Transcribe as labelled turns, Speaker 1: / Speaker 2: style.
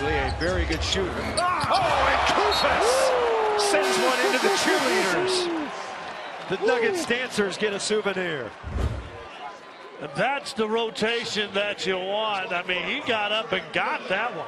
Speaker 1: Lee, a very good shooter. Oh, and Koufos sends one into the cheerleaders. The Nuggets dancers get a souvenir.
Speaker 2: That's the rotation that you want. I mean, he got up and got that one.